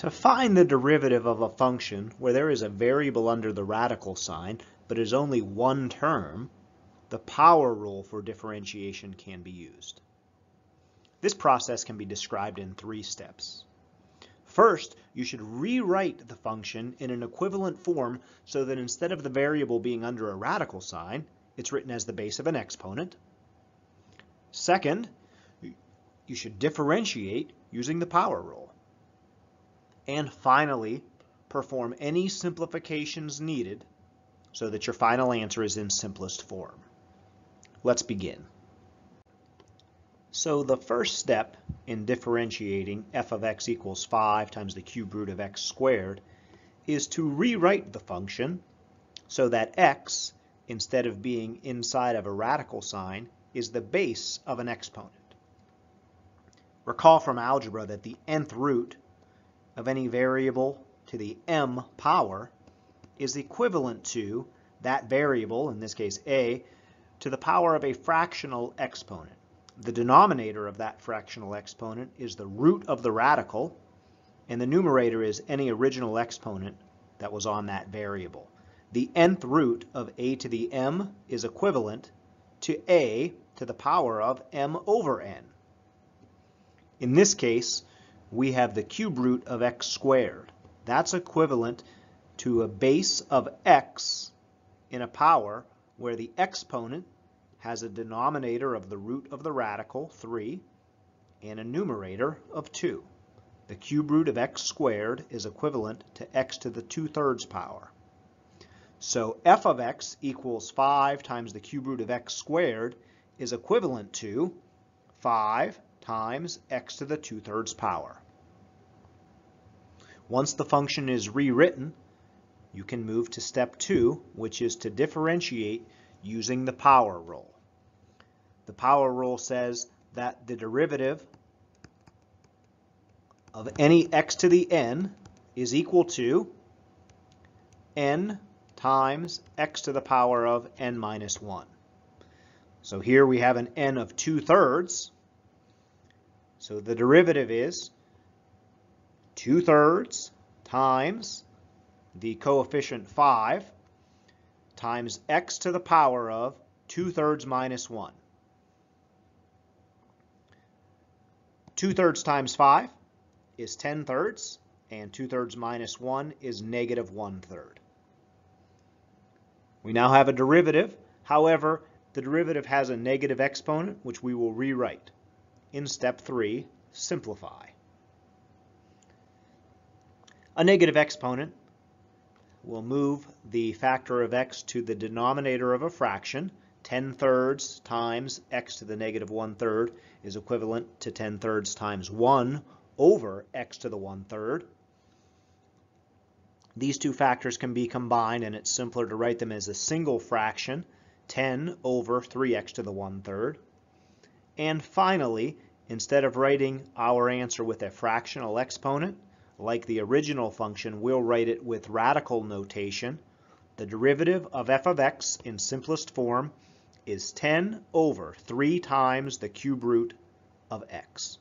To find the derivative of a function where there is a variable under the radical sign, but is only one term, the power rule for differentiation can be used. This process can be described in three steps. First, you should rewrite the function in an equivalent form so that instead of the variable being under a radical sign, it's written as the base of an exponent. Second, you should differentiate using the power rule. And finally, perform any simplifications needed so that your final answer is in simplest form. Let's begin. So the first step in differentiating f of x equals 5 times the cube root of x squared is to rewrite the function so that x, instead of being inside of a radical sign, is the base of an exponent. Recall from algebra that the nth root of any variable to the m power is equivalent to that variable, in this case a, to the power of a fractional exponent. The denominator of that fractional exponent is the root of the radical, and the numerator is any original exponent that was on that variable. The nth root of a to the m is equivalent to a to the power of m over n. In this case, we have the cube root of x squared. That's equivalent to a base of x in a power where the exponent has a denominator of the root of the radical, 3, and a numerator of 2. The cube root of x squared is equivalent to x to the 2 thirds power. So f of x equals 5 times the cube root of x squared is equivalent to 5 times x to the 2 thirds power. Once the function is rewritten, you can move to step 2, which is to differentiate using the power rule. The power rule says that the derivative of any x to the n is equal to n times x to the power of n minus 1. So here we have an n of 2 thirds. So the derivative is 2 thirds times the coefficient 5 times x to the power of 2 thirds minus 1. 2 thirds times 5 is 10 thirds, and 2 thirds minus 1 is negative 1 third. We now have a derivative. However, the derivative has a negative exponent, which we will rewrite. In step 3, simplify. A negative exponent we'll move the factor of x to the denominator of a fraction. 10 thirds times x to the negative 1 third is equivalent to 10 thirds times 1 over x to the 1 third. These two factors can be combined and it's simpler to write them as a single fraction, 10 over 3x to the 1 third. And finally, instead of writing our answer with a fractional exponent, like the original function, we'll write it with radical notation. The derivative of f of x in simplest form is 10 over 3 times the cube root of x.